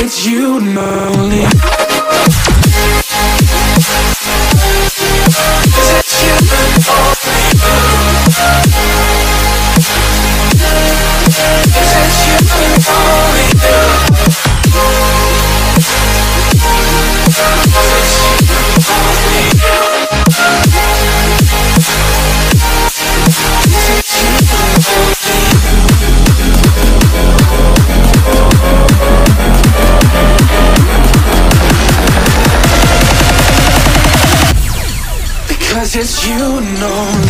it's you and only it's you and only Cause it's you and only Because it's you and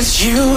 Because it's you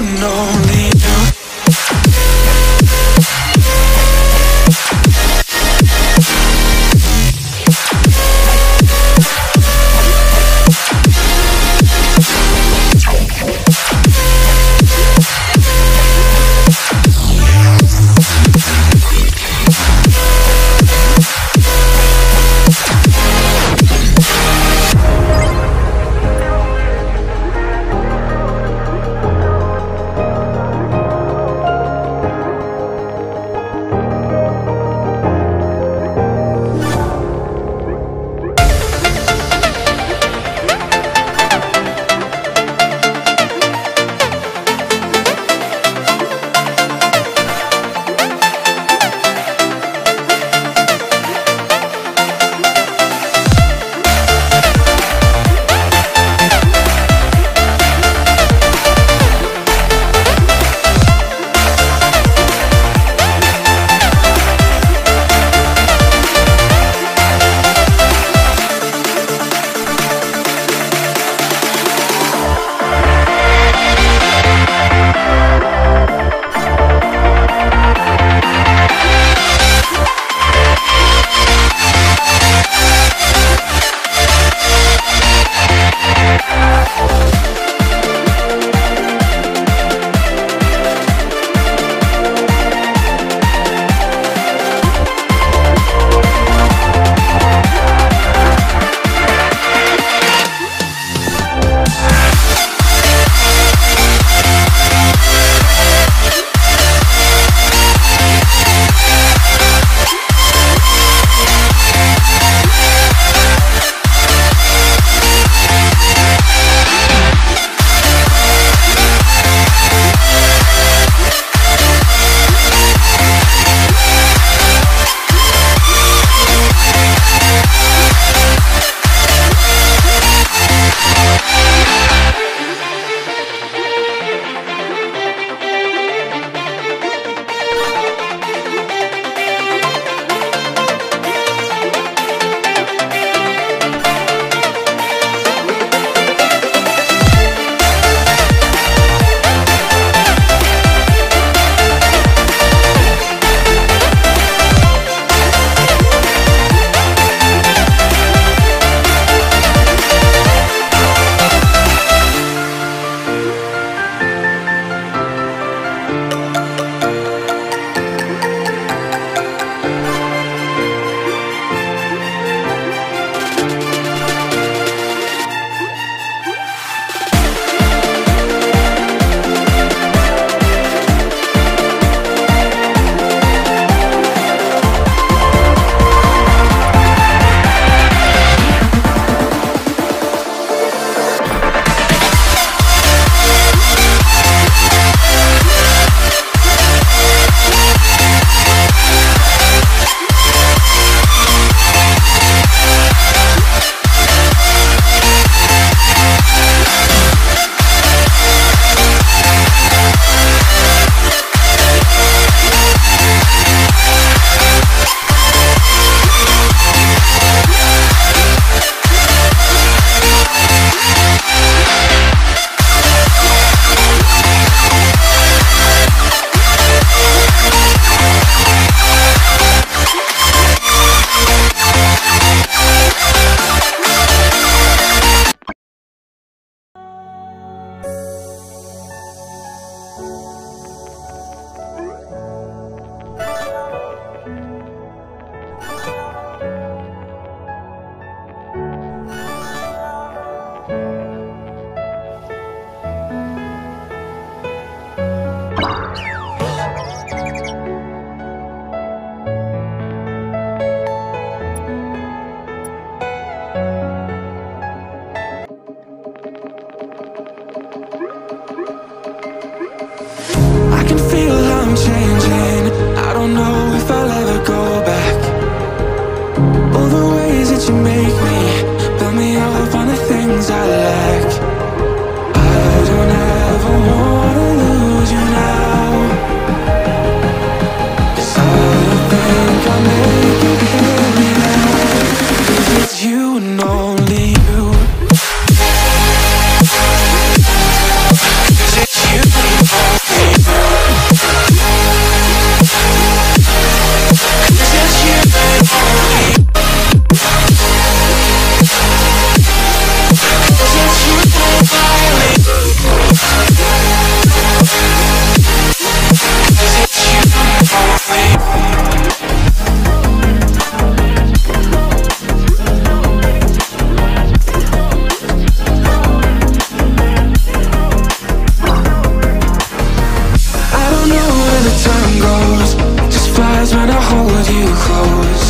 close.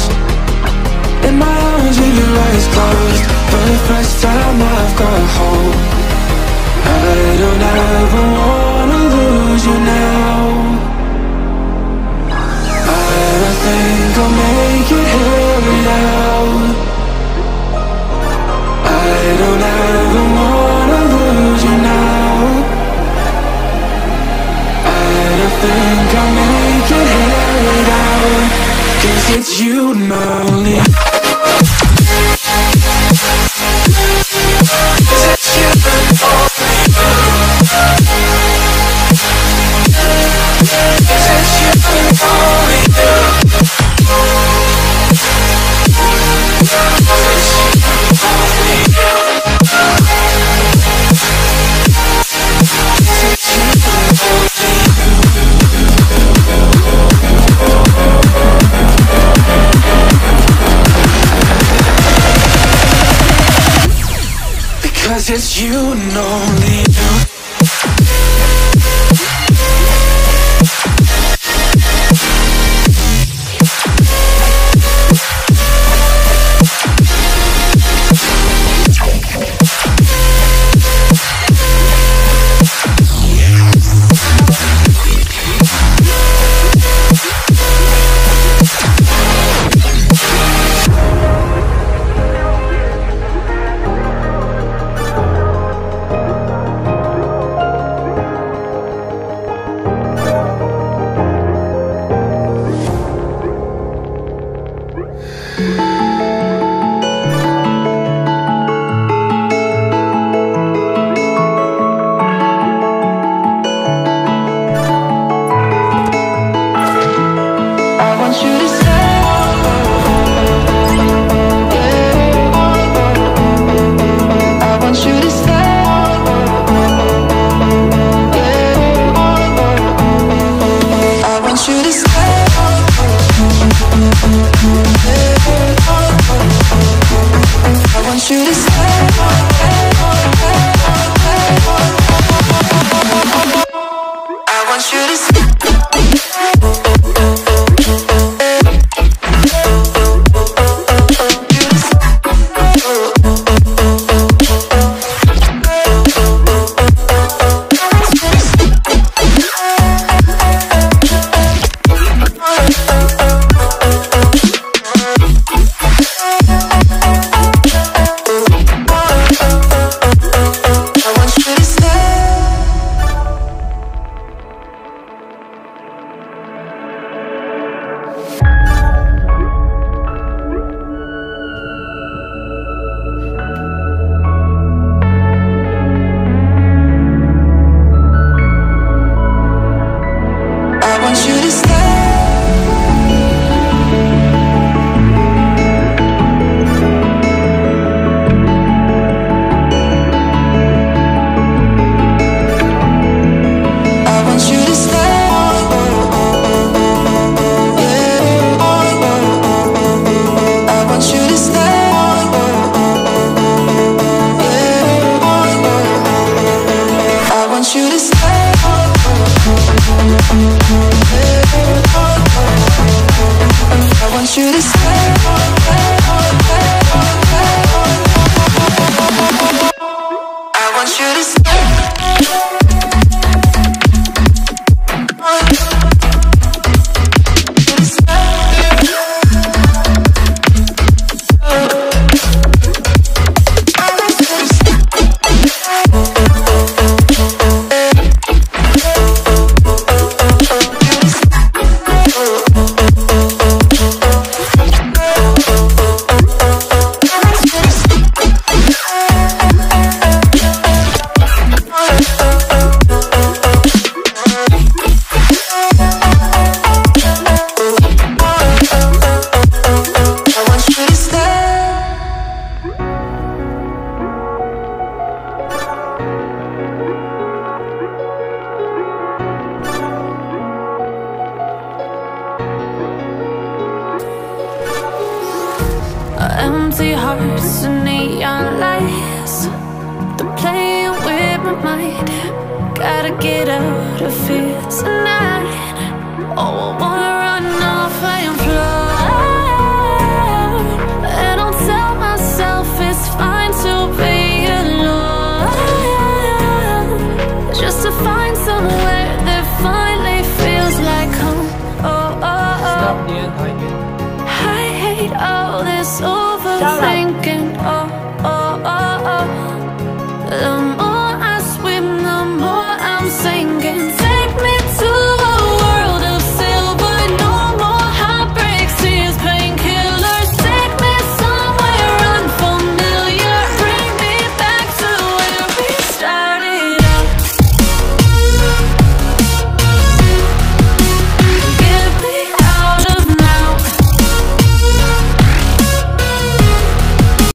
In my arms with your eyes closed. For the first time I've got hope. I don't ever wanna lose you now. I don't think I'll make it here now. Cause it's you and only Only you. It's you I want you to stay.